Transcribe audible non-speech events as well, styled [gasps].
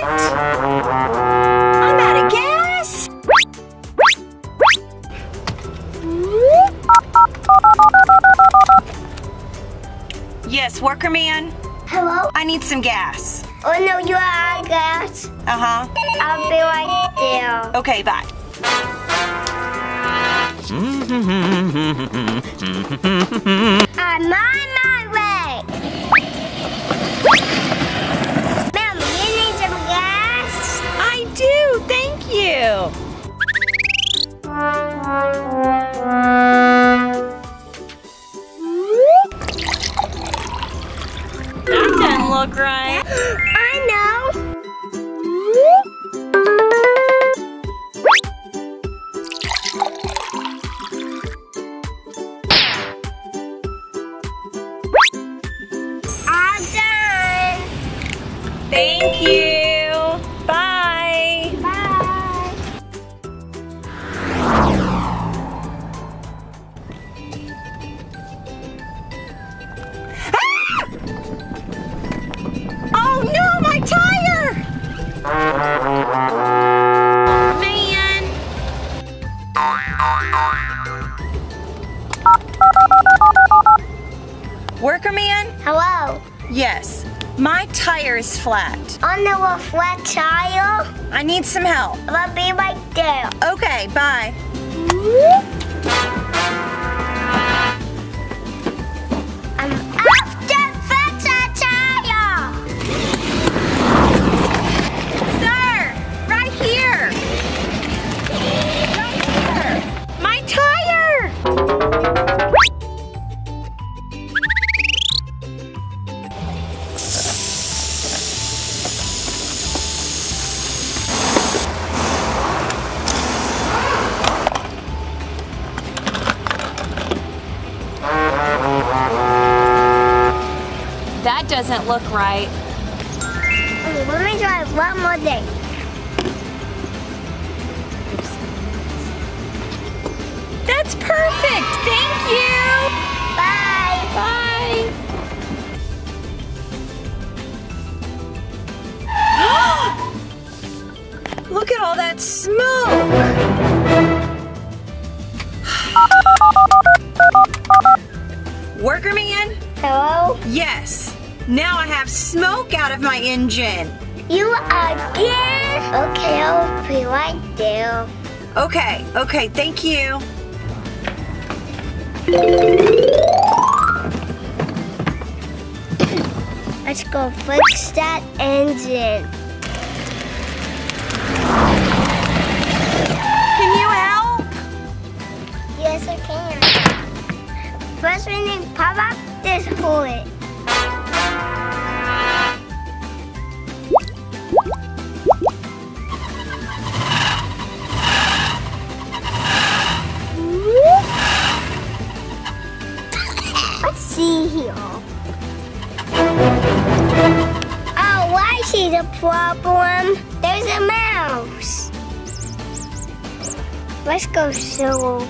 What? I'm out of gas. Yes, worker man. Hello? I need some gas. Oh no, you are out of gas. Uh huh. I'll be right there. Okay, bye. I'm look right. I know. Thank you. Hello. Yes. My tire is flat. On the flat tire. I need some help. I'll be right there. Okay, bye. That doesn't look right. Okay, let me try one more thing. That's perfect. Thank you. Bye. Bye. [gasps] Look at all that smoke. [gasps] Worker man? Hello? Yes. Now I have smoke out of my engine. You again? Okay, I'll be right there. Okay, okay, thank you. Let's go fix that engine. The problem. There's a mouse. Let's go show